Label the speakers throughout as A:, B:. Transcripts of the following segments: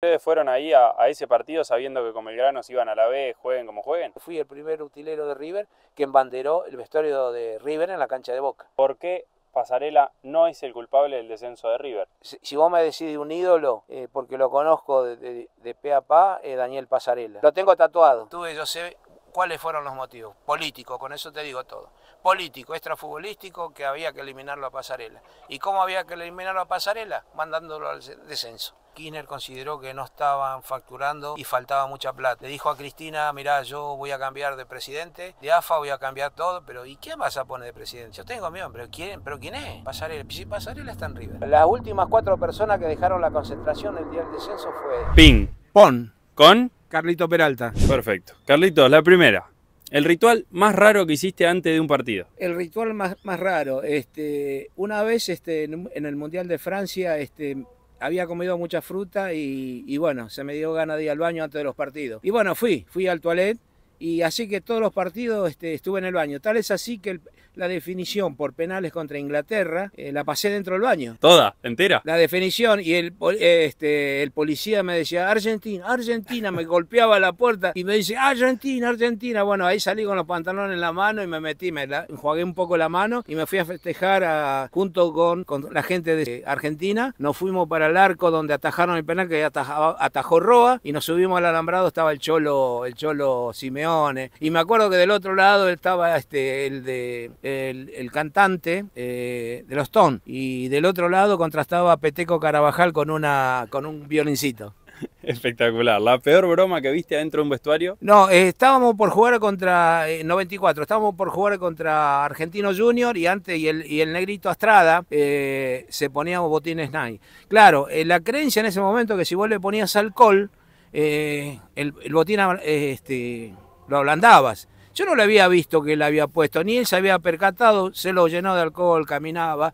A: ¿Ustedes fueron ahí a, a, ese partido sabiendo que como el grano se iban a la B, jueguen como jueguen?
B: Fui el primer utilero de River que embanderó el vestuario de River en la cancha de Boca.
A: ¿Por qué Pasarela no es el culpable del descenso de River?
B: Si, si vos me decís un ídolo, eh, porque lo conozco de, de, de pe a pa, eh, Daniel Pasarela. Lo tengo tatuado. Tuve, yo sé cuáles fueron los motivos. Político, con eso te digo todo. Político, extrafutbolístico, que había que eliminarlo a Pasarela. ¿Y cómo había que eliminarlo a Pasarela? Mandándolo al descenso. Kirchner consideró que no estaban facturando y faltaba mucha plata. Le dijo a Cristina, mirá, yo voy a cambiar de presidente, de AFA voy a cambiar todo, pero ¿y quién vas a poner de presidente? Yo tengo miedo, pero ¿quién, pero ¿quién es? Pasarela. Si Pasarela está en River. Las últimas cuatro personas que dejaron la concentración el día del descenso fue...
A: Ping.
C: Pon.
A: ¿Con?
C: Carlito Peralta.
A: Perfecto. Carlitos, la primera. El ritual más raro que hiciste antes de un partido.
B: El ritual más, más raro. Este, una vez este, en el Mundial de Francia este, había comido mucha fruta y, y, bueno, se me dio ganas de ir al baño antes de los partidos. Y bueno, fui, fui al toilet y así que todos los partidos este, estuve en el baño. Tal es así que el, la definición por penales contra Inglaterra eh, la pasé dentro del baño.
A: ¿Toda? ¿Entera?
B: La definición y el, este, el policía me decía Argentina, Argentina, me golpeaba la puerta y me dice Argentina, Argentina. Bueno, ahí salí con los pantalones en la mano y me metí, me la, enjuagué un poco la mano y me fui a festejar a, junto con, con, la gente de Argentina. Nos fuimos para el arco donde atajaron el penal que atajaba, atajó Roa y nos subimos al alambrado, estaba el cholo, el cholo Y me acuerdo que del otro lado estaba este, el de el, el cantante eh, de los Stones y del otro lado contrastaba a Peteco Carabajal con, una, con un violincito.
A: Espectacular. ¿La peor broma que viste adentro de un vestuario?
B: No, eh, estábamos por jugar contra eh, 94, estábamos por jugar contra Argentino Junior y antes y el, y el negrito Astrada eh, se poníamos botines Nike. Claro, eh, la creencia en ese momento que si vos le ponías alcohol, el, el, botín este, lo ablandabas. Yo no le había visto que él había puesto, ni él se había percatado, se lo llenó de alcohol, caminaba.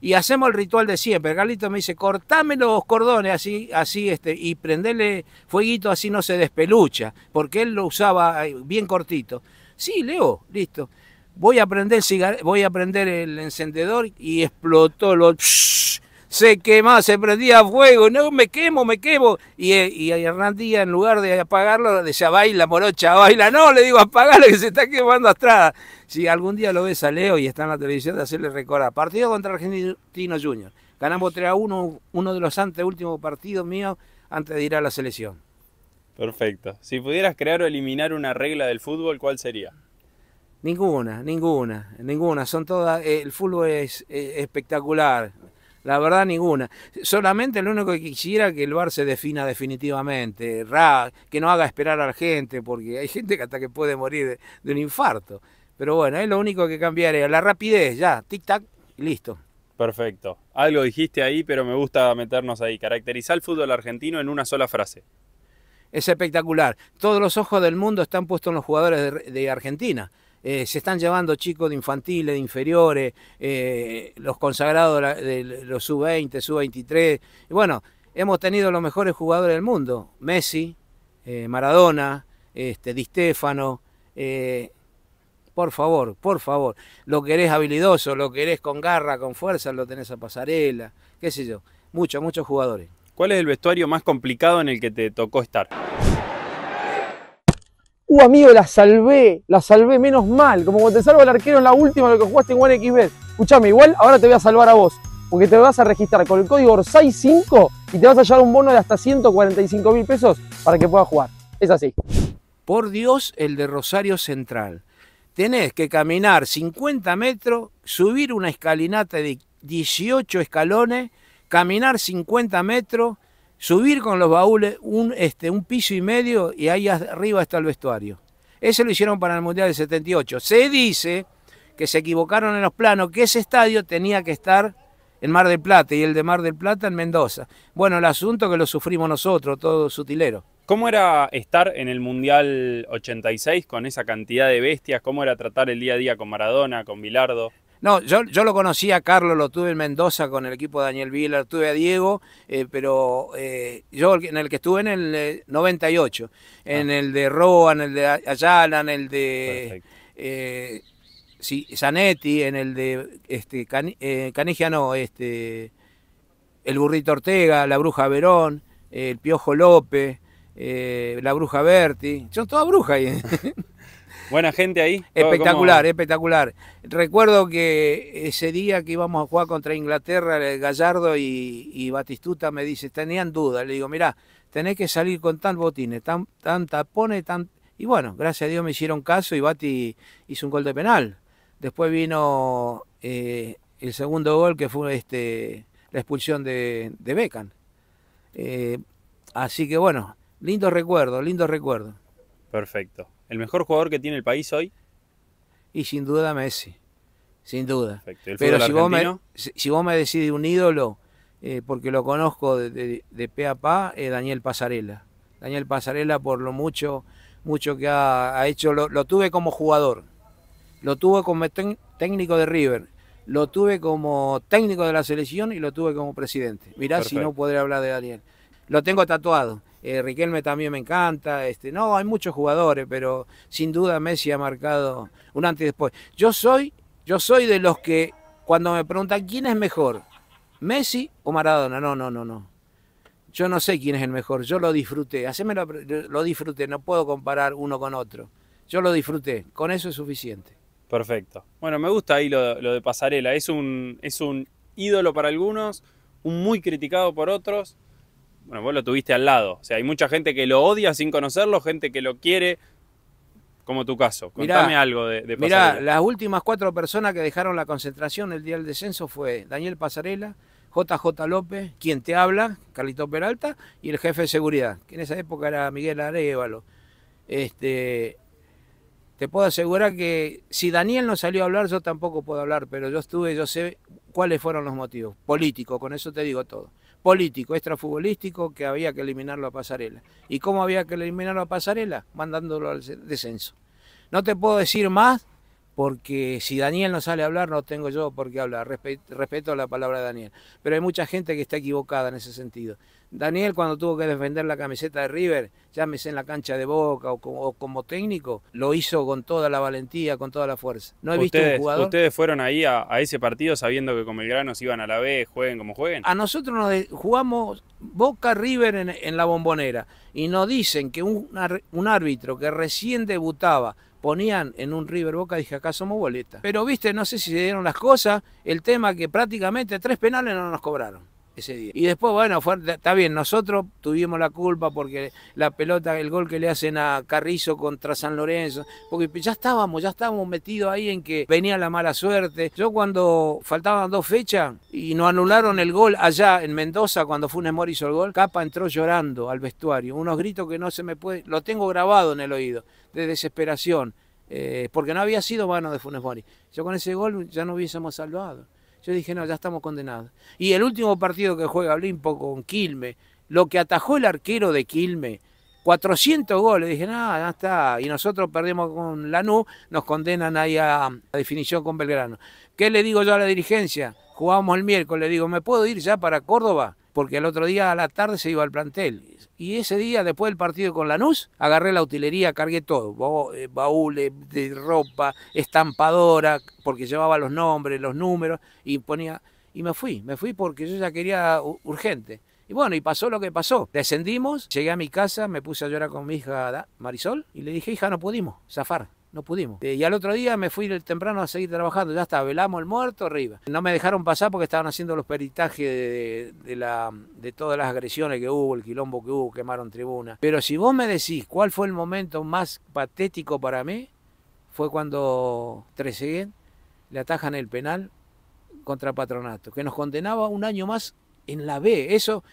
B: Y hacemos el ritual de siempre. Carlito me dice, cortame los cordones así, así, este, y prendele fueguito así no se despelucha, porque él lo usaba bien cortito. Sí, Leo, listo. Voy a prender voy a prender el encendedor y explotó lo se quemaba, se prendía fuego, no, me quemo, me quemo. Y, y Hernán Díaz, en lugar de apagarlo, decía, baila, morocha, baila. No, le digo, apagalo que se está quemando Astrada. Si algún día lo ves a Leo y está en la televisión, de hacerle recordar. Partido contra Argentino Junior. Ganamos 3 a 1, uno de los anteúltimos partidos míos antes de ir a la selección.
A: Perfecto. Si pudieras crear o eliminar una regla del fútbol, ¿cuál sería?
B: Ninguna, ninguna, ninguna. Son todas. El fútbol es, es espectacular. La verdad, ninguna. Solamente lo único que quisiera que el bar se defina definitivamente, ra, que no haga esperar a la gente, porque hay gente que hasta que puede morir de, de un infarto. Pero bueno, es lo único que cambiaría. La rapidez, ya, tic-tac, listo.
A: Perfecto. Algo dijiste ahí, pero me gusta meternos ahí. Caracterizar el fútbol argentino en una sola frase.
B: Es espectacular. Todos los ojos del mundo están puestos en los jugadores de, de Argentina. Eh, se están llevando chicos de infantiles, de inferiores, eh, los consagrados de los sub-20, sub-23. Y bueno, hemos tenido los mejores jugadores del mundo, Messi, eh, Maradona, este, Di Stefano. por favor, por favor, lo querés habilidoso, lo querés con garra, con fuerza, lo tenés a pasarela, qué sé yo, muchos, muchos jugadores.
A: ¿Cuál es el vestuario más complicado en el que te tocó estar?
D: Uh, amigo, la salvé, la salvé, menos mal. Como cuando te salva el arquero en la última lo que jugaste en One XB. Escuchame, igual ahora te voy a salvar a vos. Porque te vas a registrar con el código ORSAI5 y te vas a llevar un bono de hasta 145 mil pesos para que puedas jugar. Es así.
B: Por Dios, el de Rosario Central. Tenés que caminar 50 metros, subir una escalinata de 18 escalones, caminar 50 metros, subir con los baúles un, este, un piso y medio y ahí arriba está el vestuario. Ese lo hicieron para el Mundial del 78. Se dice que se equivocaron en los planos, que ese estadio tenía que estar en Mar del Plata y el de Mar del Plata en Mendoza. Bueno, el asunto que lo sufrimos nosotros, todo sutilero.
A: ¿Cómo era estar en el Mundial 86 con esa cantidad de bestias? ¿Cómo era tratar el día a día con Maradona, con Bilardo?
B: No, yo, yo lo conocí a Carlos, lo tuve en Mendoza con el equipo de Daniel Vila, tuve a Diego, eh, pero eh, yo en el que estuve en el eh, 98, en ah. el de Roa, en el de Ayala, en el de eh, sí, Zanetti, en el de este, Can, Canigia, no, este, el Burrito Ortega, la Bruja Verón, el Piojo López, eh, la Bruja Berti, son todas brujas ahí.
A: Buena gente ahí.
B: Espectacular, espectacular. Recuerdo que ese día que íbamos a jugar contra Inglaterra, Gallardo y, Batistuta me dice, tenían dudas. Le digo, mirá, tenés que salir con tan botines, tan, tan tapones, tan... Y bueno, gracias a Dios me hicieron caso y Bati hizo un gol de penal. Después vino eh, el segundo gol que fue este, la expulsión de, de Beckham. Eh, así que bueno, lindo recuerdo, lindo recuerdo.
A: Perfecto. ¿El mejor jugador que tiene el país hoy?
B: Y sin duda Messi, sin duda. Pero si vos, me, si vos, me, decís un ídolo, eh, porque lo conozco de, de, pe a pa, es Daniel Pasarela. Daniel Pasarela por lo mucho, mucho que ha, hecho, lo, tuve como jugador, lo tuve como técnico de River, lo tuve como técnico de la selección y lo tuve como presidente. Mirá si no podré hablar de Daniel. Lo tengo tatuado. Eh, Riquelme también me encanta. Este, no, hay muchos jugadores, pero sin duda Messi ha marcado un antes y después. Yo soy, yo soy de los que cuando me preguntan quién es mejor, Messi o Maradona, no, no, no, no. Yo no sé quién es el mejor, yo lo disfruté, hacémelo, lo disfruté, no puedo comparar uno con otro. Yo lo disfruté, con eso es suficiente.
A: Perfecto. Bueno, me gusta ahí lo, lo de Pasarela, es un, es un ídolo para algunos, un muy criticado por otros, bueno, vos lo tuviste al lado. O sea, hay mucha gente que lo odia sin conocerlo, gente que lo quiere, como tu caso. Contame algo de, de
B: Mirá, las últimas cuatro personas que dejaron la concentración el día del descenso fue Daniel Pasarela, JJ López, quien te habla, Carlito Peralta, y el jefe de seguridad, que en esa época era Miguel Arevalo. Este, te puedo asegurar que si Daniel no salió a hablar, yo tampoco puedo hablar, pero yo estuve, yo sé cuáles fueron los motivos. Políticos, con eso te digo todo político, extrafutbolístico, que había que eliminarlo a Pasarela. ¿Y cómo había que eliminarlo a Pasarela? Mandándolo al descenso. No te puedo decir más porque si Daniel no sale a hablar, no tengo yo por qué hablar. Respeto, la palabra de Daniel. Pero hay mucha gente que está equivocada en ese sentido. Daniel, cuando tuvo que defender la camiseta de River, llámese en la cancha de Boca o como, técnico, lo hizo con toda la valentía, con toda la fuerza.
A: No he visto un jugador. ¿Ustedes fueron ahí a, ese partido sabiendo que con Belgrano se iban a la B, jueguen como jueguen?
B: A nosotros nos jugamos Boca River en, la bombonera y nos dicen que un, un árbitro que recién debutaba ponían en un River Boca, dije, acá somos boletas. Pero viste, no sé si se dieron las cosas, el tema que prácticamente tres penales no nos cobraron ese día. Y después, bueno, está bien, nosotros tuvimos la culpa porque la pelota, el gol que le hacen a Carrizo contra San Lorenzo, porque ya estábamos, ya estábamos metidos ahí en que venía la mala suerte. Yo cuando faltaban dos fechas y nos anularon el gol allá en Mendoza, cuando Funes Mori hizo el gol, Capa entró llorando al vestuario, unos gritos que no se me puede, lo tengo grabado en el oído, de desesperación. Eh, porque no había sido mano de Funes Mori. Yo con ese gol ya no hubiésemos salvado. Yo dije, no, ya estamos condenados. Y el último partido que juega Olimpo con Quilme, lo que atajó el arquero de Quilme, 400 goles, dije, no, ya está. Y nosotros perdemos con Lanús, nos condenan ahí a, a definición con Belgrano. ¿Qué le digo yo a la dirigencia? Jugamos el miércoles, le digo, ¿me puedo ir ya para Córdoba? Porque el otro día a la tarde se iba al plantel. Y ese día, después del partido con Lanús, agarré la utilería, cargué todo, eh, baúles de ropa, estampadora, porque llevaba los nombres, los números, y ponía, y me fui, me fui porque yo ya quería urgente. Y bueno, y pasó lo que pasó. Descendimos, llegué a mi casa, me puse a llorar con mi hija Marisol, y le dije, hija, no pudimos zafar no pudimos. Eh, y al otro día me fui temprano a seguir trabajando, ya está, velamos el muerto arriba. No me dejaron pasar porque estaban haciendo los peritajes de, la, de todas las agresiones que hubo, el quilombo que hubo, quemaron tribuna. Pero si vos me decís cuál fue el momento más patético para mí, fue cuando Trezeguet le atajan el penal contra Patronato, que nos condenaba un año más en la B. Eso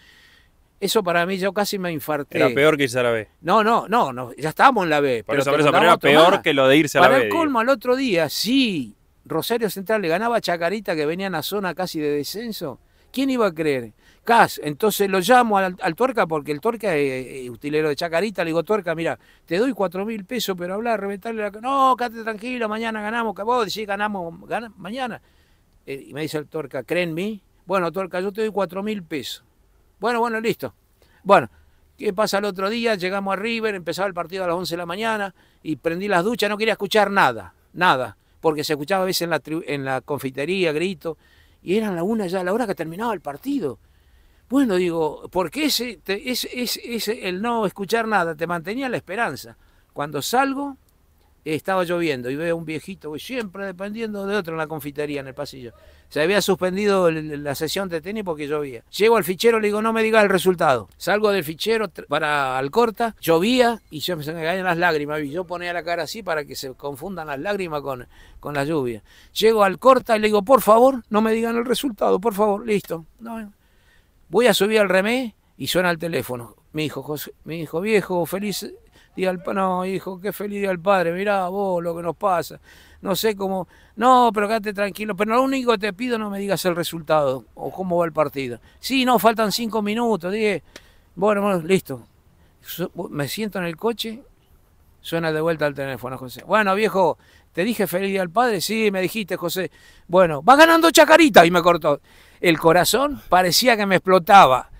B: eso para mí yo casi me infarté.
A: Era peor que irse a la B.
B: No, no, no, no ya estábamos en la B.
A: Por eso, era peor que lo de irse a la B.
B: Para el colmo, al otro día, sí, Rosario Central le ganaba a Chacarita que venía en la zona casi de descenso. ¿Quién iba a creer? Cas, entonces lo llamo al, Tuerca porque el Tuerca es, utilero de Chacarita. Le digo, Tuerca, mira, te doy cuatro mil pesos, pero hablar, reventarle la. No, quédate tranquilo, mañana ganamos. Que vos decís, ganamos mañana. Eh, y me dice el Tuerca, ¿creen mí? Bueno, Tuerca, yo te doy cuatro mil pesos. Bueno, bueno, listo. Bueno, ¿qué pasa el otro día? Llegamos a River, empezaba el partido a las 11 de la mañana y prendí las duchas, no quería escuchar nada, nada, porque se escuchaba a veces en la, en la confitería, grito, y eran la una ya, la hora que terminaba el partido. Bueno, digo, porque ese, ese- ese- el no escuchar nada te mantenía la esperanza. Cuando salgo, estaba lloviendo y veo un viejito, siempre dependiendo de otro en la confitería, en el pasillo. Se había suspendido la sesión de tenis porque llovía. Llego al fichero, le digo, no me digas el resultado. Salgo del fichero para Alcorta, llovía y yo, se me caían las lágrimas. Y yo ponía la cara así para que se confundan las lágrimas con, con la lluvia. Llego al Alcorta y le digo, por favor, no me digan el resultado, por favor, listo. No, Voy a subir al remé y suena el teléfono. Mi hijo, mi hijo viejo, feliz día al. No, hijo, qué feliz día al padre. Mirá vos lo que nos pasa. No sé cómo. No, pero quédate tranquilo. Pero lo único que te pido no me digas el resultado o cómo va el partido. Sí, no, faltan cinco minutos, diez. Bueno, bueno, listo. Me siento en el coche, suena de vuelta el teléfono, José. Bueno, viejo, te dije feliz día al padre. Sí, me dijiste, José. Bueno, va ganando Chacarita y me cortó. El corazón parecía que me explotaba.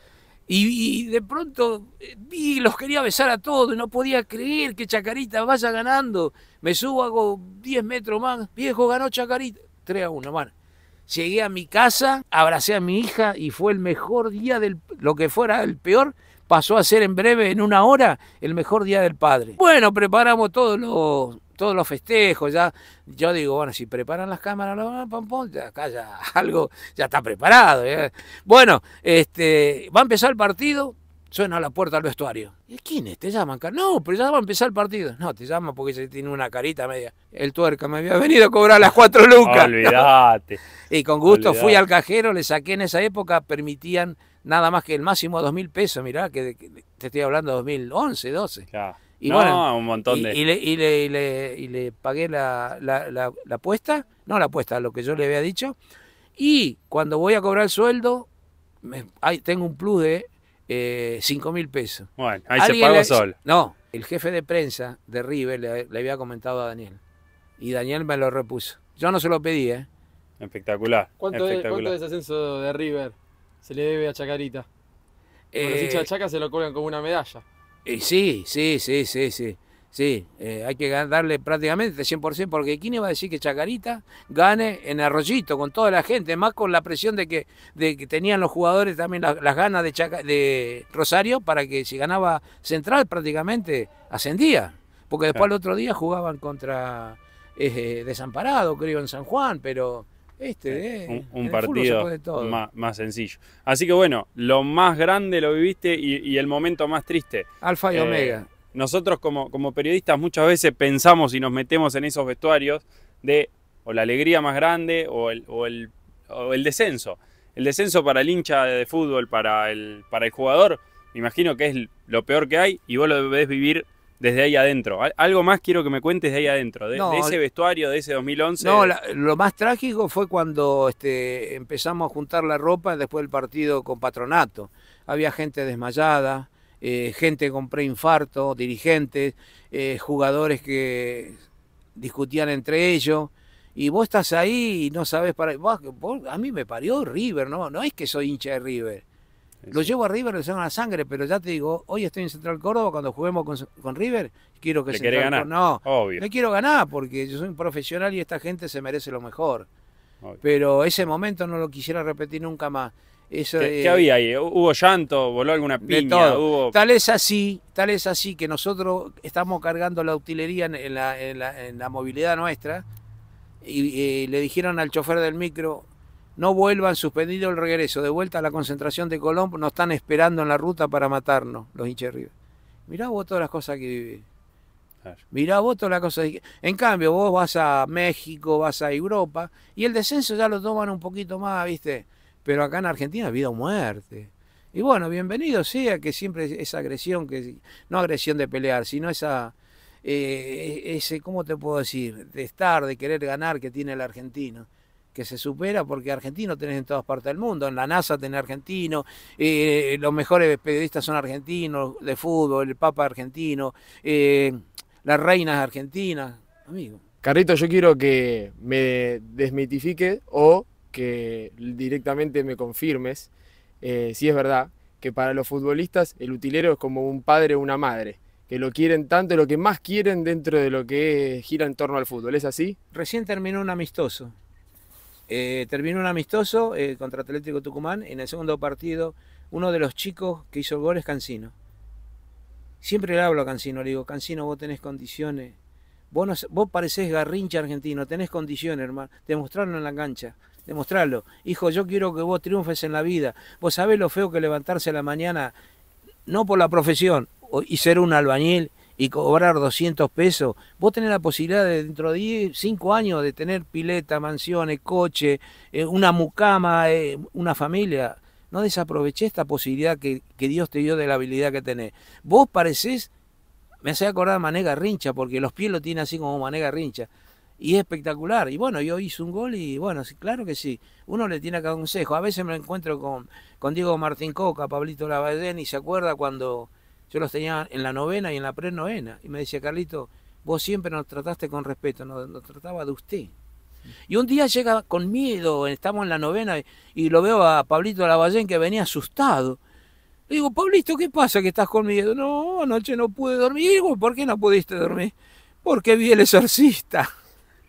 B: Y, y de pronto eh, vi, los quería besar a todos, no podía creer que Chacarita vaya ganando. Me subo, hago 10 metros más, viejo, ganó Chacarita. 3 a 1, bueno. Llegué a mi casa, abracé a mi hija y fue el mejor día del, lo que fuera el peor, pasó a ser en breve, en una hora, el mejor día del padre. Bueno, preparamos todos los, todos los festejos, ya, yo digo, bueno, si preparan las cámaras, ya acá ya algo ya está preparado. ya. Bueno, este, va a empezar el partido, suena a la puerta del vestuario. ¿Y quién es? ¿Te llaman? No, pero ya va a empezar el partido. No, te llaman porque se tiene una carita media. El tuerca me había venido a cobrar las cuatro lucas.
A: Olvídate.
B: Y con gusto
A: Olvidate.
B: fui al cajero, le saqué en esa época, permitían nada más que el máximo dos mil pesos, mirá, que, que te estoy hablando de 2011, 12.
A: Claro.
B: Y
A: no,
B: bueno,
A: un montón de.
B: y le, y, le, y le- y le pagué la, la, la- la apuesta, no la apuesta, lo que yo le había dicho. Y cuando voy a cobrar el sueldo, me- ahí tengo un plus de eh, 5 mil pesos.
A: Bueno, ahí se pagó solo.
B: No, el jefe de prensa de River le, le había comentado a Daniel. Y Daniel me lo repuso. Yo no se lo pedí, ¿eh?
A: Espectacular.
C: ¿Cuánto, es,
A: espectacular.
C: ¿Cuánto de ese ascenso de River se le debe a Chacarita? Porque los
B: Eh,
C: hinchas de Chaca se lo colgan como una medalla.
B: Eh, sí, sí, sí, sí, sí. Sí, eh, hay que darle prácticamente 100% porque ¿quién iba a decir que Chacarita gane en Arroyito con toda la gente? Más con la presión de que, de que tenían los jugadores también la- las ganas de, Chaca- de Rosario para que si ganaba Central prácticamente ascendía. Porque después
A: Claro.
B: el otro día jugaban contra eh, Desamparado, creo, en San Juan, pero este... eh,
A: un,
B: en
A: un
B: se
A: partido más, más sencillo. Así que bueno, lo más grande lo viviste y, y el momento más triste.
B: Alfa y
A: Eh,
B: Omega.
A: Nosotros como, como periodistas muchas veces pensamos y nos metemos en esos vestuarios de o la alegría más grande o el, o el, o el descenso. El descenso para el hincha de fútbol, para el, para el jugador, me imagino que es lo peor que hay y vos lo debés vivir desde ahí adentro. Al- Algo más quiero que me cuentes de ahí adentro, de,
B: No,
A: de ese vestuario, de ese 2011.
B: No, la- lo más trágico fue cuando este, empezamos a juntar la ropa después del partido con Patronato. Había gente desmayada, eh, gente con preinfarto, dirigentes, eh, jugadores que discutían entre ellos. Y vos estás ahí y no sabes para. vos- vos- a mí me parió River, ¿no? No es que soy hincha de River. Lo llevo a River, le sacan la sangre, pero ya te digo, hoy estoy en Central Córdoba, cuando juguemos con, con River, quiero que
A: Le querés
B: Central
A: ganar.
B: No,
A: Obvio.
B: le quiero ganar porque yo soy un profesional y esta gente se merece lo mejor.
A: obvio.
B: Pero ese momento no lo quisiera repetir nunca más. Eso,
A: ¿Qué,
B: eh,
A: qué había ahí? ¿Hubo llanto? ¿Voló alguna piña?
B: todo.
A: ¿Hubo...
B: Tal es así, tal es así que nosotros estamos cargando la utilería en, en la, en la- en la movilidad nuestra y eh, le dijeron al chofer del micro, no vuelvan, suspendido el regreso, de vuelta a la concentración de Colón, nos están esperando en la ruta para matarnos, los hinchas River. Mirá vos todas las cosas que vivís. Mirá vos todas las cosas. que- En cambio, vos vas a México, vas a Europa, y el descenso ya lo toman un poquito más, ¿viste? Pero acá en Argentina, vida o muerte. Y bueno, bienvenido sea que siempre esa agresión, que no agresión de pelear, sino esa, eh, ese, ¿cómo te puedo decir? De estar, de querer ganar que tiene el argentino, que se supera porque argentino tenés en todas partes del mundo, en la NASA tenés argentino, eh, los mejores periodistas son argentinos, de fútbol, el Papa argentino, eh, las reinas argentinas, amigo.
E: Carrito, yo quiero que me desmitifique o que directamente me confirmes eh, si es verdad que para los futbolistas el utilero es como un padre o una madre, que lo quieren tanto, lo que más quieren dentro de lo que gira en torno al fútbol. ¿Es así?
B: Recién terminó un amistoso. Eh, terminó un amistoso eh, contra Atlético Tucumán. En el segundo partido uno de los chicos que hizo el gol es Cancino. Siempre le hablo a Cancino, le digo, Cancino, vos tenés condiciones. Vos, no, vos parecés garrincha argentino, tenés condiciones, hermano. Demostrarlo en la cancha. Demostrarlo. Hijo, yo quiero que vos triunfes en la vida. Vos sabés lo feo que levantarse a la mañana, no por la profesión, y ser un albañil y cobrar 200 pesos, vos tenés la posibilidad de dentro de 10, 5 años de tener pileta, mansiones, coche, eh, una mucama, eh, una familia. No desaproveché esta posibilidad que, que, Dios te dio de la habilidad que tenés. Vos parecés, me hace acordar Manega Rincha, porque los pies lo tiene así como Manega Rincha. Y es espectacular. Y bueno, yo hice un gol y bueno, sí, claro que sí. Uno le tiene que dar consejo. A veces me encuentro con, con Diego Martín Coca, Pablito Lavallén, y se acuerda cuando yo los tenía en la novena y en la pre-novena. Y me decía, Carlito, vos siempre nos trataste con respeto, nos, trataba de usted. Y un día llega con miedo, estamos en la novena y, lo veo a Pablito Lavallén que venía asustado. Le digo, Pablito, ¿qué pasa que estás con miedo? No, anoche no pude dormir. Digo, ¿por qué no pudiste dormir? Porque vi el exorcista.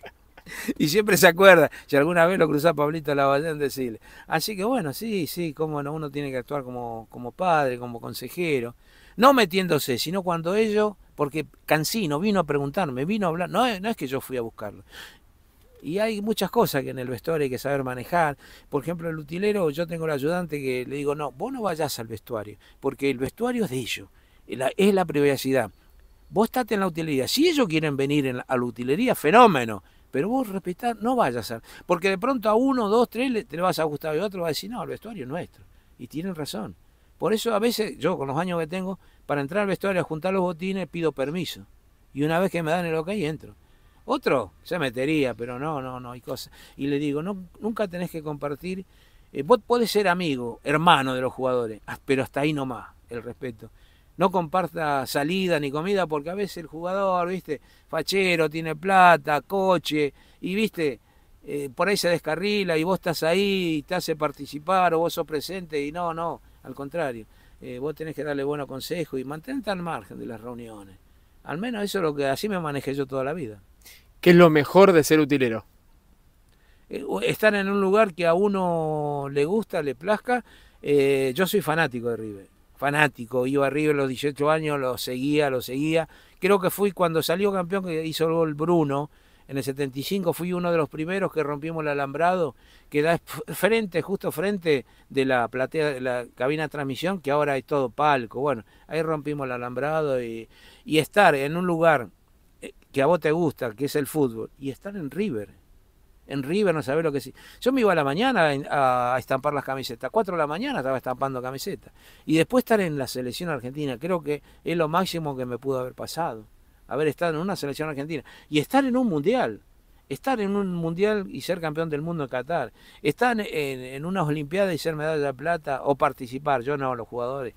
B: y siempre se acuerda, si alguna vez lo cruzaba Pablito Lavallén, decirle. Así que bueno, sí, sí, cómo no, uno tiene que actuar como, como padre, como consejero no metiéndose, sino cuando ellos, porque Cancino vino a preguntarme, vino a hablar, no, no es que yo fui a buscarlo. Y hay muchas cosas que en el vestuario hay que saber manejar. Por ejemplo, el utilero, yo tengo el ayudante que le digo, no, vos no vayas al vestuario, porque el vestuario es de ellos, es la privacidad. Vos estate en la utilería. Si ellos quieren venir a la utilería, fenómeno. Pero vos respetar, no vayas a... Porque de pronto a uno, dos, tres le, te le vas a gustar y otro va a decir, no, el vestuario es nuestro. Y tienen razón. Por eso a veces yo, con los años que tengo, para entrar al vestuario a juntar los botines, pido permiso. Y una vez que me dan el ok, entro. Otro se metería, pero no, no, no hay cosas. Y le digo, no, nunca tenés que compartir. Eh, vos podés ser amigo, hermano de los jugadores, pero hasta ahí nomás, el respeto. No comparta salida ni comida, porque a veces el jugador, viste, fachero, tiene plata, coche, y viste, eh, por ahí se descarrila y vos estás ahí y te hace participar o vos sos presente y no, no al contrario, eh, vos tenés que darle buenos consejos y mantenerte al margen de las reuniones. Al menos eso es lo que así me manejé yo toda la vida.
E: ¿Qué es lo mejor de ser utilero?
B: Eh, estar en un lugar que a uno le gusta, le plazca. Eh, yo soy fanático de River, fanático. Iba a River a los 18 años, lo seguía, lo seguía. Creo que fui cuando salió campeón que hizo el gol Bruno, en el 75 fui uno de los primeros que rompimos el alambrado que da frente, justo frente de la platea, de la cabina de transmisión, que ahora hay todo palco. Bueno, ahí rompimos el alambrado y, estar en un lugar eh, que a vos te gusta, que es el fútbol, y estar en River. En River no sabés lo que sí. Yo me iba a la mañana a, a estampar las camisetas. Cuatro de la mañana estaba estampando camisetas. Y después estar en la selección argentina, creo que es lo máximo que me pudo haber pasado haber estado en una selección argentina y estar en un mundial, estar en un mundial y ser campeón del mundo en Qatar, estar en, en unas olimpiadas y ser medalla de plata o participar, yo no, los jugadores.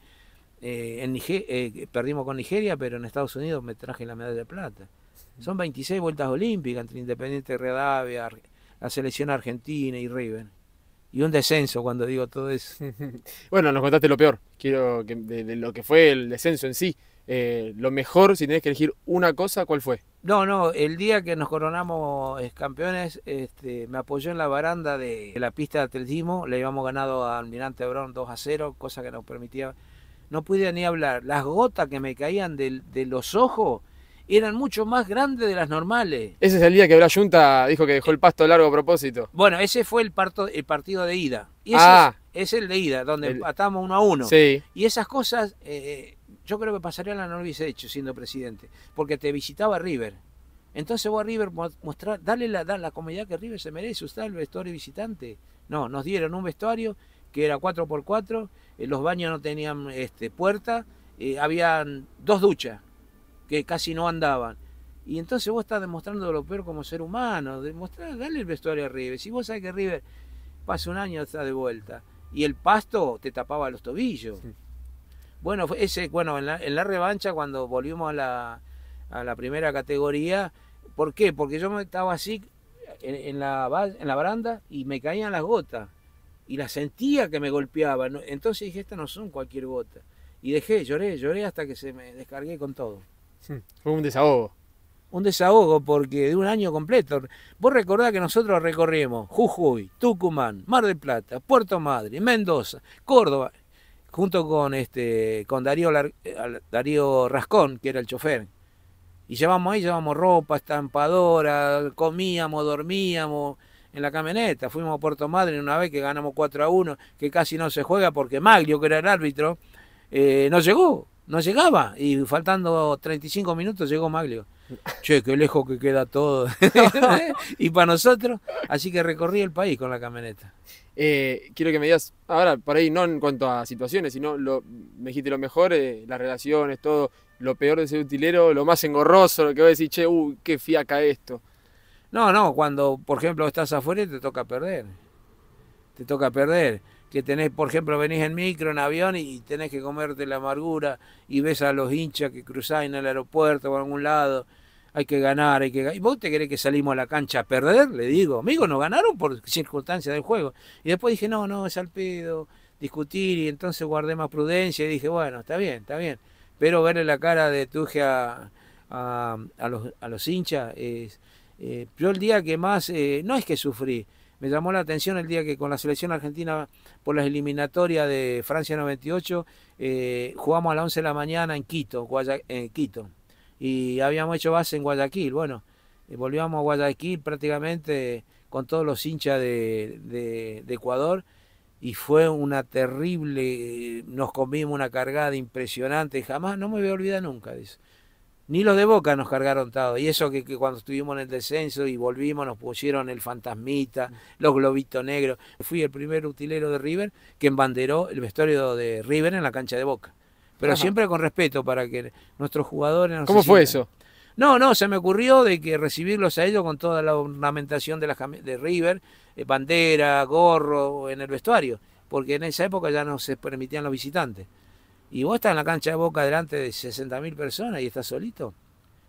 B: Eh, en Niger, eh, perdimos con Nigeria, pero en Estados Unidos me traje la medalla de plata. Son 26 vueltas olímpicas entre Independiente Redavia, la selección argentina y River. Y un descenso cuando digo todo eso.
E: bueno, nos contaste lo peor, quiero que, de, de lo que fue el descenso en sí. Eh, lo mejor, si tenés que elegir una cosa, ¿cuál fue?
B: No, no, el día que nos coronamos campeones, este, me apoyó en la baranda de la pista de atletismo, le habíamos ganado a Almirante Brown 2 a 0, cosa que nos permitía, no podía ni hablar, las gotas que me caían de, de los ojos eran mucho más grandes de las normales.
E: Ese es el día que Blas Junta dijo que dejó el pasto largo a propósito.
B: Bueno, ese fue el, parto, el partido de ida. Y ese ah, es, es, el de ida, donde el... empatamos uno a uno.
E: Sí.
B: Y esas cosas... Eh, yo creo que Pasarela no lo hubiese hecho siendo presidente, porque te visitaba River. Entonces vos a River mostrar, darle la, la comodidad que River se merece, usted el vestuario visitante. No, nos dieron un vestuario que era 4x4, eh, los baños no tenían este, puerta, eh, habían dos duchas que casi no andaban. Y entonces vos estás demostrando lo peor como ser humano, demostrar, darle el vestuario a River. Si vos sabés que River pasa un año está de vuelta y el pasto te tapaba los tobillos. Bueno, ese, bueno, en la, en la revancha cuando volvimos a la, a la primera categoría, ¿por qué? Porque yo estaba así en, en, la, en la baranda y me caían las gotas y las sentía que me golpeaban. Entonces dije, estas no son cualquier gota. Y dejé, lloré, lloré hasta que se me descargué con todo.
E: Fue un desahogo.
B: Un desahogo porque de un año completo. Vos recordás que nosotros recorrimos Jujuy, Tucumán, Mar del Plata, Puerto Madre, Mendoza, Córdoba junto con este con Darío, eh, Darío Rascón, que era el chofer. Y llevamos ahí, llevamos ropa, estampadora, comíamos, dormíamos en la camioneta. Fuimos a Puerto Madryn una vez que ganamos 4 a 1, que casi no se juega porque Maglio, que era el árbitro, eh, no llegó, no llegaba. Y faltando 35 minutos llegó Maglio. Che, qué lejos que queda todo. y para nosotros, así que recorrí el país con la camioneta.
E: Eh, quiero que me digas, ahora por ahí no en cuanto a situaciones, sino lo, me dijiste lo mejor, eh, las relaciones, todo, lo peor de ser utilero, lo más engorroso, lo que voy a decir, che, uy, qué fiaca esto.
B: No, no, cuando por ejemplo estás afuera y te toca perder. Te toca perder. Que tenés, por ejemplo, venís en micro, en avión y tenés que comerte la amargura y ves a los hinchas que cruzáis en el aeropuerto o en algún lado. Hay que ganar, hay que ganar. ¿Y vos te querés que salimos a la cancha a perder? Le digo, amigos, nos ganaron por circunstancias del juego. Y después dije, no, no, es al pedo, discutir. Y entonces guardé más prudencia y dije, bueno, está bien, está bien. Pero verle la cara de Tuje a, a, los, a los hinchas eh, yo el día que más, eh, no es que sufrí, me llamó la atención el día que con la selección argentina por las eliminatorias de Francia 98 eh, jugamos a las 11 de la mañana en Quito, Guaya- en Quito, y habíamos hecho base en Guayaquil. Bueno, eh, volvíamos a Guayaquil prácticamente con todos los hinchas de, de- de Ecuador y fue una terrible, nos comimos una cargada impresionante, jamás, no me voy a olvidar nunca de eso. Ni los de Boca nos cargaron todo. Y eso que, que cuando estuvimos en el descenso y volvimos nos pusieron el fantasmita, los globitos negros. Fui el primer utilero de River que embanderó el vestuario de River en la cancha de Boca. Pero
E: Ajá.
B: siempre con respeto para que nuestros jugadores... no
E: ¿Cómo fue eso?
B: no, no, se me ocurrió de que recibirlos a ellos con toda la ornamentación de, la, de River, eh, bandera, gorro, en el vestuario, porque en esa época ya no se permitían los visitantes. Y vos estás en la cancha de Boca delante de 60.000 personas y estás solito.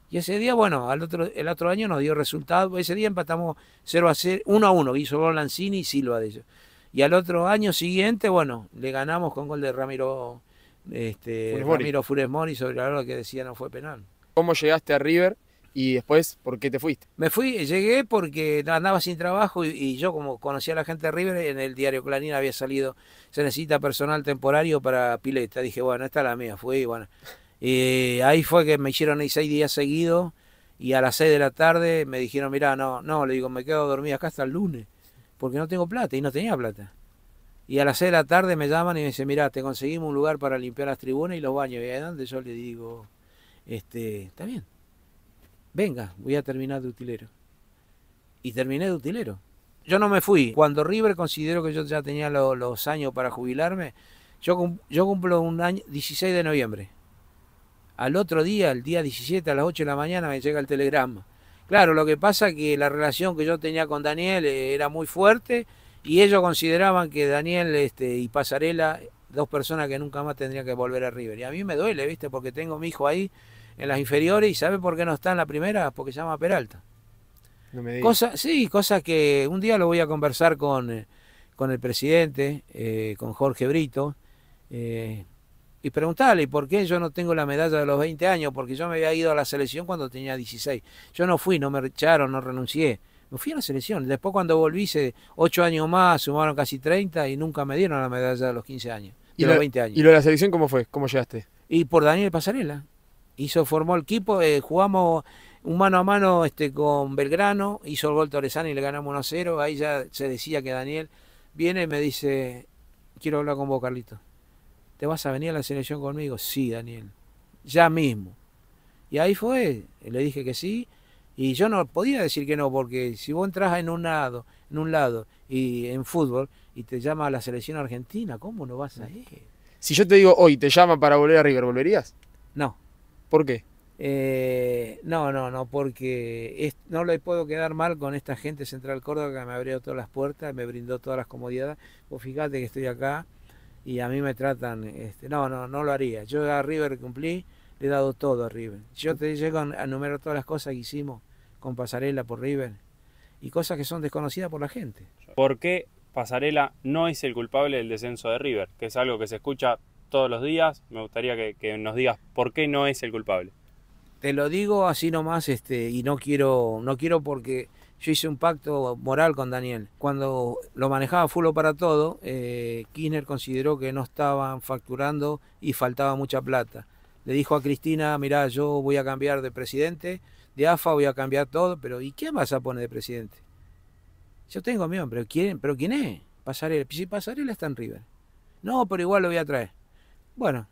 B: Y ese día, bueno, al otro, el otro año nos dio resultado. Ese día empatamos 0 a 0, 1 a 1, que hizo gol Lanzini y Silva de ellos. Y al otro año siguiente, bueno, le ganamos con gol de Ramiro, este,
E: Funes.
B: Ramiro Funes Mori sobre la hora que decía no fue penal.
E: ¿Cómo llegaste a River y después por qué te fuiste?
B: Me fui, llegué porque andaba sin trabajo y, yo como conocía a la gente de River, en el diario Clarín había salido, se necesita personal temporario para pileta. Dije, bueno, esta es la mía, fui, bueno. Y ahí fue que me hicieron ahí seis días seguidos y a las seis de la tarde me dijeron, mira, no, no, le digo, me quedo dormido acá hasta el lunes, porque no tengo plata y no tenía plata. Y a las seis de la tarde me llaman y me dicen, mira, te conseguimos un lugar para limpiar las tribunas y los baños. Y donde yo le digo, este, está bien, venga, voy a terminar de utilero. Y terminé de utilero. Yo no me fui. Cuando River consideró que yo ya tenía lo- los años para jubilarme, yo, yo cumplo un año 16 de noviembre. Al otro día, el día 17 a las 8 de la mañana, me llega el telegrama. Claro, lo que pasa es que la relación que yo tenía con Daniel eh, era muy fuerte y ellos consideraban que Daniel este, y Pasarela, dos personas que nunca más tendrían que volver a River. Y a mí me duele, ¿viste? Porque tengo mi hijo ahí en las inferiores y ¿sabe por qué no está en la primera? Porque se llama Peralta.
E: No me digas.
B: Cosa, sí, cosas que un día lo voy a conversar con, eh, con el presidente, eh, con Jorge Brito, eh, y preguntarle ¿y por qué yo no tengo la medalla de los 20 años, porque yo me había ido a la selección cuando tenía 16. Yo no fui, no me echaron, no renuncié. Me fui a la selección. Después cuando volví, hice 8 años más, sumaron casi 30 y nunca me dieron la medalla de los 15 años,
E: ¿Y
B: los
E: lo-
B: 20 años.
E: ¿Y lo de la selección cómo fue? ¿Cómo llegaste?
B: Y por Daniel Pasarela. Hizo, formó el equipo, eh, jugamos un mano a mano este, con Belgrano, hizo el gol Torresani y le ganamos 1 a 0. Ahí ya se decía que Daniel viene y me dice, quiero hablar con vos, Carlito. ¿Te vas a venir a la selección conmigo? Sí, Daniel. Ya mismo. Y ahí fue, le dije que sí. Y yo no podía decir que no, porque si vos entras en un lado, en un lado y en fútbol y te llama a la selección argentina, ¿cómo no vas a ir?
E: Si yo te digo hoy, te llama para volver a River, ¿volverías?
B: No.
E: ¿Por qué?
B: Eh, no, no, no, porque es- no le puedo quedar mal con esta gente Central Córdoba que me abrió todas las puertas, me brindó todas las comodidades. Vos fíjate que estoy acá y a mí me tratan, este, no, no, no lo haría. Yo a River cumplí, le he dado todo a River. Yo te llego a enumerar todas las cosas que hicimos con Pasarela por River y cosas que son desconocidas por la gente.
A: ¿Por qué Pasarela no es el culpable del descenso de River? Que es algo que se escucha todos los días. Me gustaría que, nos digas por qué no es el culpable.
B: Te lo digo así nomás, este, y no quiero, no quiero porque yo hice un pacto moral con Daniel. Cuando lo manejaba Fulo para todo, eh, Kirchner consideró que no estaban facturando y faltaba mucha plata. Le dijo a Cristina, mirá, yo voy a cambiar de presidente, de AFA voy a cambiar todo, pero ¿y quién vas a poner de presidente? Yo tengo miedo, pero ¿quién, pero ¿quién es? Pasarela. Si Pasarela está en River. No, pero igual lo voy a traer. Bueno,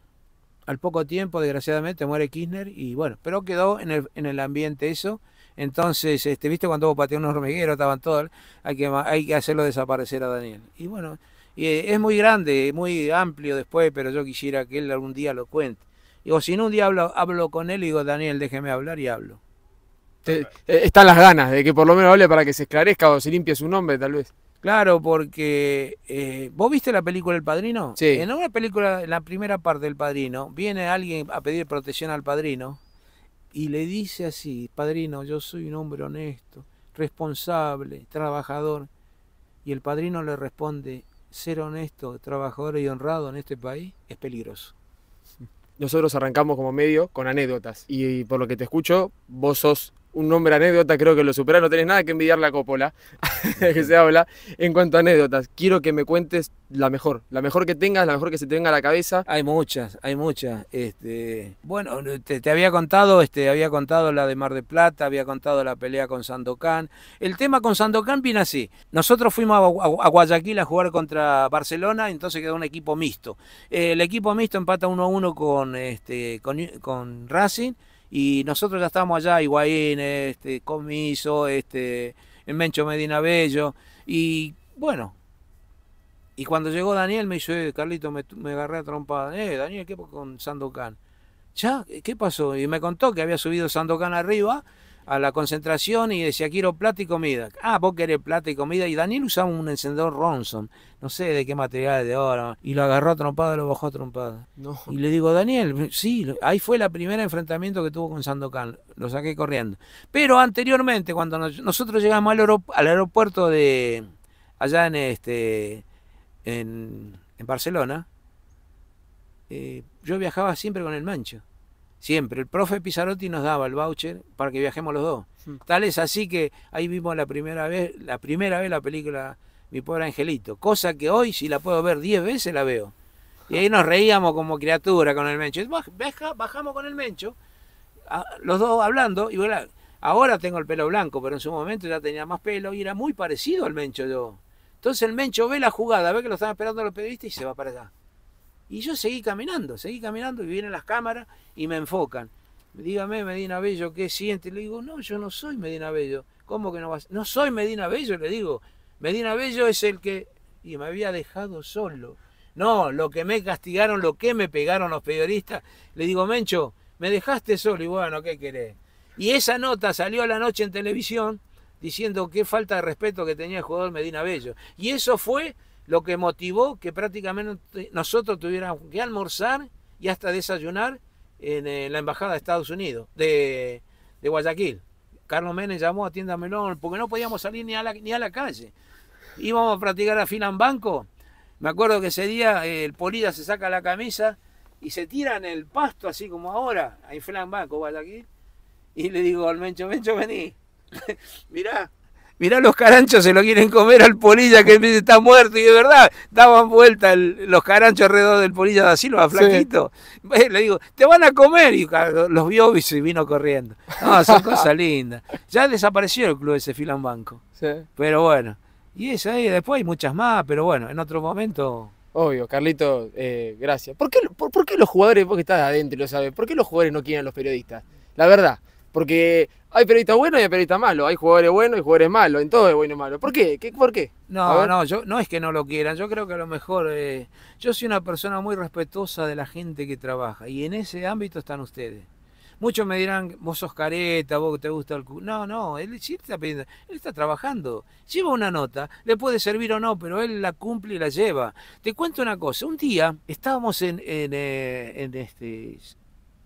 B: al poco tiempo, desgraciadamente, muere Kirchner y bueno, pero quedó en el, en el ambiente eso. Entonces, este, viste cuando vos pateás unos hormigueros, estaban todos, hay que, hay que hacerlo desaparecer a Daniel. Y bueno, y, eh, es muy grande, muy amplio después, pero yo quisiera que él algún día lo cuente. Digo, si no un día hablo, hablo con él y digo, Daniel, déjeme hablar y hablo.
E: Te- eh, están las ganas de que por lo menos hable para que se esclarezca o se limpie su nombre, tal vez.
B: Claro, porque eh, vos viste la película El Padrino.
E: Sí.
B: En una película, en la primera parte del Padrino, viene alguien a pedir protección al padrino y le dice así, Padrino, yo soy un hombre honesto, responsable, trabajador. Y el padrino le responde, ser honesto, trabajador y honrado en este país es peligroso.
E: Nosotros arrancamos como medio con anécdotas. Y, por lo que te escucho, vos sos un hombre anécdota, creo que lo superás, no tenés nada que envidiar a Coppola, que se habla. En cuanto a anécdotas, quiero que me cuentes la mejor, la mejor que tengas, la mejor que se te venga a la cabeza.
B: Hay muchas, hay muchas. Este, bueno, te, había contado, este, había contado la de Mar de Plata, había contado la pelea con Sandokan. El tema con Sandokan viene así. Nosotros fuimos a, Guayaquil a jugar contra Barcelona, entonces quedó un equipo mixto. Eh, el equipo mixto empata 1 a 1 con, este, con, con Racing y nosotros ya estábamos allá, Higuaín, este, Comiso, este, Mencho Medina Bello y bueno, y cuando llegó Daniel me dice, eh, Carlito, me, me agarré a trompada. Eh, Daniel, ¿qué pasó con Sandokan? ¿Ya? ¿Qué pasó? Y me contó que había subido Sandokan arriba a la concentración y decía, quiero plata y comida. Ah, vos querés plata y comida. Y Daniel usaba un encendedor Ronson, no sé de qué material de oro. Y lo agarró a trompada y lo bajó a trompada.
E: No.
B: Y le digo, Daniel, sí, ahí fue el primer enfrentamiento que tuvo con Sandokan. Lo saqué corriendo. Pero anteriormente, cuando nos- nosotros llegamos al aeropuerto de allá en este en, en Barcelona, eh, yo viajaba siempre con el mancho. Siempre. El profe Pizarotti nos daba el voucher para que viajemos los dos. Tal es así que ahí vimos la primera vez, la primera vez la película Mi pobre angelito. Cosa que hoy, si la puedo ver 10 veces, la veo. Y ahí nos reíamos como criatura con el mencho. Baj- baja- bajamos con el mencho, a- los dos hablando, y bueno, ahora tengo el pelo blanco, pero en su momento ya tenía más pelo y era muy parecido al mencho yo. Entonces el mencho ve la jugada, ve que lo están esperando los periodistas y se va para allá. Y yo seguí caminando, seguí caminando y vienen las cámaras y me enfocan. Dígame, Medina Bello, ¿qué siente? Le digo, no, yo no soy Medina Bello. ¿Cómo que no vas? No soy Medina Bello, le digo. Medina Bello es el que... Y me había dejado solo. No, lo que me castigaron, lo que me pegaron los periodistas. Le digo, Mencho, me dejaste solo y bueno, ¿qué querés? Y esa nota salió a la noche en televisión diciendo qué falta de respeto que tenía el jugador Medina Bello. Y eso fue lo que motivó que prácticamente nosotros tuviéramos que almorzar y hasta desayunar en, eh, la embajada de Estados Unidos, de, de Guayaquil. Carlos Menem llamó a Tienda Melón porque no podíamos salir ni a la, ni a la calle. Íbamos a practicar a fila banco. Me acuerdo que ese día eh, el Polilla se saca la camisa y se tira en el pasto, así como ahora, fila en banco, Guayaquil. Y le digo al Mencho, Mencho, vení. mirá, mirá los caranchos se lo quieren comer al Polilla que está muerto y de verdad daban vuelta el- los caranchos alrededor del Polilla da Silva, flaquito. Eh, Le digo, te van a comer y los vio y se vino corriendo. No, son cosas lindas. Ya desapareció el club ese Filan Banco.
E: Sí.
B: Pero bueno, y eso ahí, después hay muchas más, pero bueno, en otro momento...
E: Obvio, Carlito, eh, gracias. ¿Por qué, por, por qué los jugadores, vos que estás adentro y lo sabes, por qué los jugadores no quieren a los periodistas? La verdad, porque hay periodistas buenos y hay periodistas malos, hay jugadores buenos y jugadores malos, en todo es bueno y malo. ¿Por qué? ¿Qué ¿Por qué?
B: No, no, yo, no es que no lo quieran, yo creo que a lo mejor eh, yo soy una persona muy respetuosa de la gente que trabaja y en ese ámbito están ustedes. Muchos me dirán, vos sos careta, vos te gusta el cu-". No, no, él sí está pidiendo, él está trabajando. Lleva una nota, le puede servir o no, pero él la cumple y la lleva. Te cuento una cosa, un día estábamos en, en, eh, en este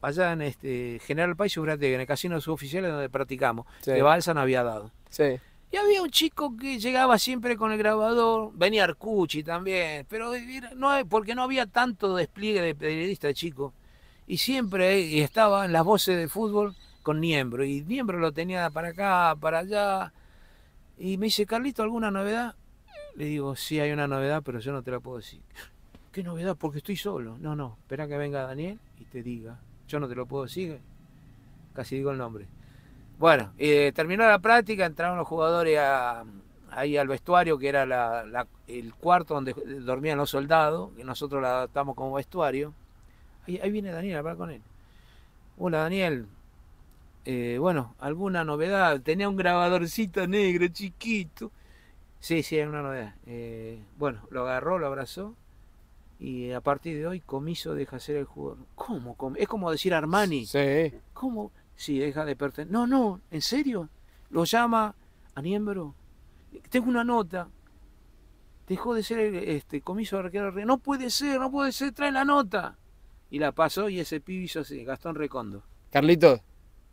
B: allá en este General y Ubrategui, en el casino suboficial donde practicamos,
E: Sí.
B: que Balsa no había dado.
E: Sí.
B: Y había un chico que llegaba siempre con el grabador, venía Arcucci también, pero era- no, porque no había tanto despliegue de periodista de chico. Y siempre eh, estaba en las voces de fútbol con Niembro, y Niembro lo tenía para acá, para allá. Y me dice, Carlito, ¿alguna novedad? Le digo, sí hay una novedad, pero yo no te la puedo decir. ¿Qué novedad? Porque estoy solo. No, no, espera que venga Daniel y te diga. Yo no te lo puedo decir. Casi digo el nombre. Bueno, eh, terminó la práctica, entraron los jugadores ahí al vestuario, que era el cuarto donde dormían los soldados, que nosotros la adaptamos como vestuario. Ahí, ahí viene Daniel a hablar con él. Hola Daniel. Eh, bueno, ¿alguna novedad? Tenía un grabadorcito negro chiquito. Sí, sí, hay una novedad. Eh, bueno, lo agarró, lo abrazó. Y a partir de hoy, Comiso deja ser el jugador. ¿Cómo? Com- Es como decir Armani.
E: Sí.
B: ¿Cómo? Sí, deja de pertenecer. No, no, ¿en serio? Lo llama a Niembro. Tengo una nota. Dejó de ser el, este, comiso de arquero. No puede ser, no puede ser, trae la nota. Y la pasó y ese pibe hizo así, Gastón Recondo.
E: Carlitos,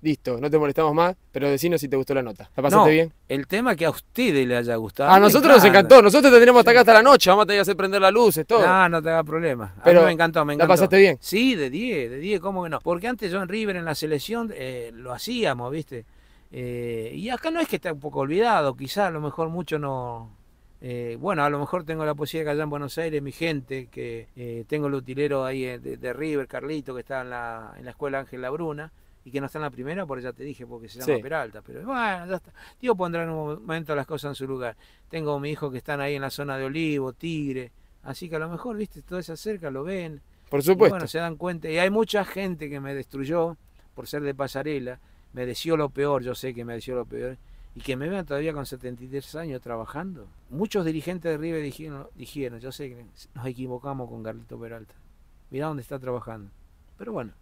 E: listo, no te molestamos más, pero decinos si te gustó la nota. ¿La pasaste
B: No,
E: bien?
B: El tema que a ustedes le haya gustado.
E: A nosotros nos encantó, nosotros tendremos hasta acá hasta la noche, vamos a tener que hacer prender las luces, todo.
B: No, no te haga problema. A
E: Pero,
B: mí me encantó, me
E: ¿la
B: encantó.
E: pasaste bien?
B: Sí, de 10, de 10, ¿cómo que no? Porque antes yo en River, en la selección, eh, lo hacíamos, ¿viste? Eh, y acá no es que esté un poco olvidado, quizá a lo mejor mucho no... eh, bueno, a lo mejor tengo la posibilidad que allá en Buenos Aires, mi gente, que eh, tengo el utilero ahí eh, de, de River, Carlito, que está en la, en la escuela Ángel Labruna, y que no está en la primera, por ya te dije, porque se llama
E: Sí.
B: Peralta. Pero bueno, ya está. Dios pondrá en un momento las cosas en su lugar. Tengo mi hijo que están ahí en la zona de Olivo, Tigre, así que a lo mejor, viste, todo se acerca, lo ven.
E: Por
B: Y
E: supuesto.
B: bueno, se dan cuenta. Y hay mucha gente que me destruyó por ser de pasarela. Me deseó lo peor, yo sé que me deseó lo peor. Y que me vean todavía con 73 años trabajando. Muchos dirigentes de River dijeron, dijeron yo sé que nos equivocamos con Carlito Peralta. Mirá dónde está trabajando. Pero bueno,